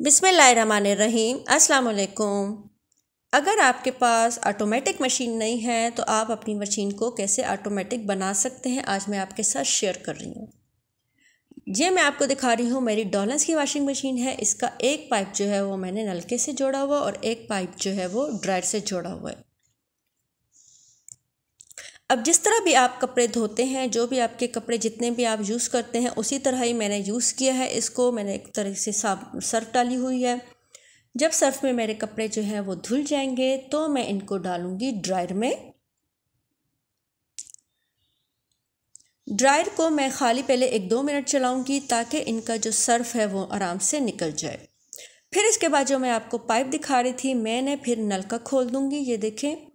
बिसमीम अस्सलाम अगर आपके पास ऑटोमेटिक मशीन नहीं है तो आप अपनी मशीन को कैसे ऑटोमेटिक बना सकते हैं, आज मैं आपके साथ शेयर कर रही हूँ। ये मैं आपको दिखा रही हूँ, मेरी डॉलर्स की वाशिंग मशीन है, इसका एक पाइप जो है वो मैंने नलके से जोड़ा हुआ और एक पाइप जो है वो ड्रायर से जोड़ा हुआ है। अब जिस तरह भी आप कपड़े धोते हैं, जो भी आपके कपड़े जितने भी आप यूज़ करते हैं, उसी तरह ही मैंने यूज़ किया है। इसको मैंने एक तरह से साफ़, सर्फ डाली हुई है। जब सर्फ में मेरे कपड़े जो हैं, वो धुल जाएँगे तो मैं इनको डालूँगी ड्रायर में। ड्रायर को मैं खाली पहले एक दो मिनट चलाऊँगी, ताकि इनका जो सर्फ है, वो आराम से निकल जाए। फिर इसके बाद जो मैं आपको पाइप दिखा रही थी, मैंने फिर नल का खोल दूँगी, ये देखें।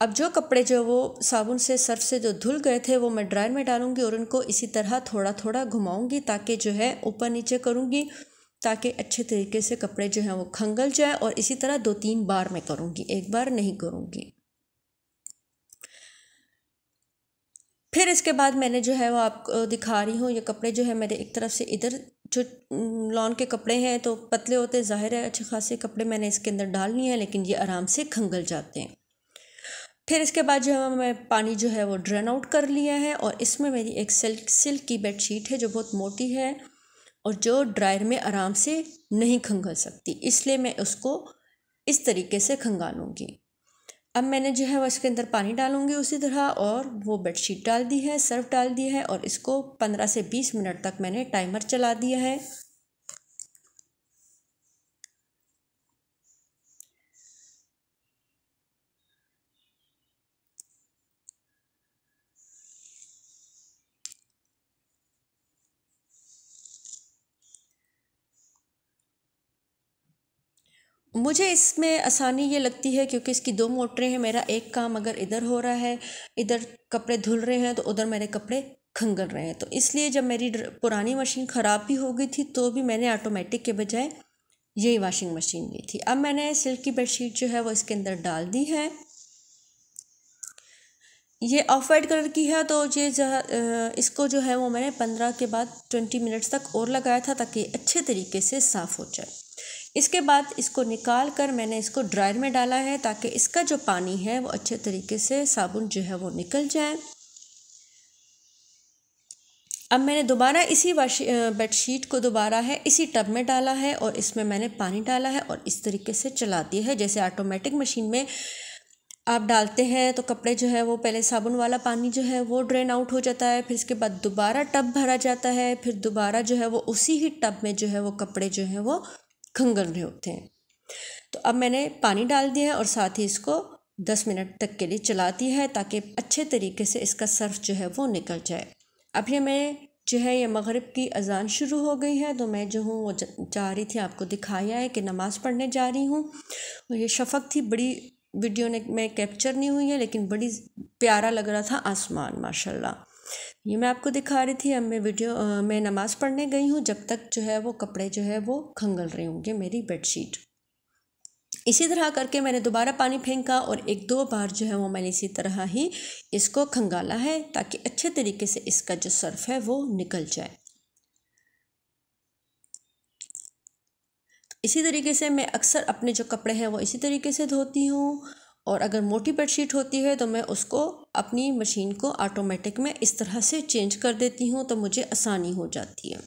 अब जो कपड़े जो वो साबुन से, सर्फ से जो धुल गए थे वो मैं ड्रायर में डालूँगी और उनको इसी तरह थोड़ा थोड़ा घुमाऊँगी ताकि जो है ऊपर नीचे करूँगी, ताकि अच्छे तरीके से कपड़े जो हैं वो खंगल जाए और इसी तरह दो तीन बार मैं करूँगी, एक बार नहीं करूँगी। फिर इसके बाद मैंने जो है वो आपको दिखा रही हूँ, ये कपड़े जो है मेरे एक तरफ़ से इधर जो लॉन के कपड़े हैं तो पतले होते ज़ाहिर है अच्छे खासे कपड़े मैंने इसके अंदर डाल लिए हैं, लेकिन ये आराम से खंगल जाते हैं। फिर इसके बाद जो है मैं पानी जो है वो ड्रेन आउट कर लिया है और इसमें मेरी एक सिल्क सिल्क की बेडशीट है जो बहुत मोटी है और जो ड्रायर में आराम से नहीं खंगल सकती। इसलिए मैं उसको इस तरीके से खंगालूँगी। अब मैंने जो है वो इसके अंदर पानी डालूँगी उसी तरह और वो बेडशीट डाल दी है सर्फ डाल दिया है और इसको पंद्रह से बीस मिनट तक मैंने टाइमर चला दिया है। मुझे इसमें आसानी ये लगती है क्योंकि इसकी दो मोटरें हैं, मेरा एक काम अगर इधर हो रहा है, इधर कपड़े धुल रहे हैं तो उधर मेरे कपड़े खंगल रहे हैं। तो इसलिए जब मेरी पुरानी मशीन ख़राब भी हो गई थी तो भी मैंने ऑटोमेटिक के बजाय यही वॉशिंग मशीन ली थी। अब मैंने सिल्क की बेडशीट जो है, वो इसके अंदर डाल दी है। ये ऑफ़ वाइट कलर की है तो ये इसको जो है, वो मैंने पंद्रह के बाद ट्वेंटी मिनट्स तक और लगाया था, ताकि अच्छे तरीके से साफ़ हो जाए। इसके बाद इसको निकाल कर मैंने इसको ड्रायर में डाला है ताकि इसका जो पानी है वो अच्छे तरीके से साबुन जो है वो निकल जाए। अब मैंने दोबारा इसी वाश बेडशीट को दोबारा है, इसी टब में डाला है और इसमें मैंने पानी डाला है और इस तरीके से चला दिया है। जैसे ऑटोमेटिक मशीन में आप डालते हैं तो कपड़े जो है वो पहले साबुन वाला पानी जो है वो ड्रेन आउट हो जाता है, फिर इसके बाद दोबारा टब भरा जाता है, फिर दोबारा जो है वो उसी ही टब में जो है वो कपड़े जो हैं वो खंगल रहे होते हैं। तो अब मैंने पानी डाल दिया है और साथ ही इसको दस मिनट तक के लिए चला दिया है ताकि अच्छे तरीके से इसका सर्फ जो है वो निकल जाए। अब ये मैं जो है ये मगरिब की अजान शुरू हो गई है तो मैं जो हूँ वो जा रही थी आपको दिखाया है कि नमाज़ पढ़ने जा रही हूँ। और ये शफक थी, बड़ी वीडियो ने, मैं कैप्चर नहीं हुई है लेकिन बड़ी प्यारा लग रहा था आसमान, माशाल्लाह। ये मैं आपको दिखा रही थी अब मैं वीडियो आ, मैं नमाज़ पढ़ने गई हूँ जब तक जो है वो कपड़े जो है वो खंगल रहे होंगे मेरी बेडशीट। इसी तरह करके मैंने दोबारा पानी फेंका और एक दो बार जो है वो मैंने इसी तरह ही इसको खंगाला है ताकि अच्छे तरीके से इसका जो सर्फ है वो निकल जाए। इसी तरीके से मैं अक्सर अपने जो कपड़े हैं वो इसी तरीके से धोती हूँ और अगर मोटी बेडशीट होती है तो मैं उसको अपनी मशीन को ऑटोमेटिक में इस तरह से चेंज कर देती हूँ तो मुझे आसानी हो जाती है।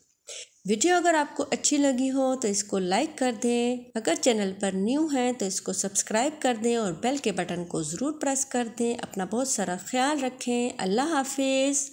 वीडियो अगर आपको अच्छी लगी हो तो इसको लाइक कर दें। अगर चैनल पर न्यू हैं तो इसको सब्सक्राइब कर दें और बेल के बटन को ज़रूर प्रेस कर दें। अपना बहुत सारा ख्याल रखें। अल्लाह हाफिज़।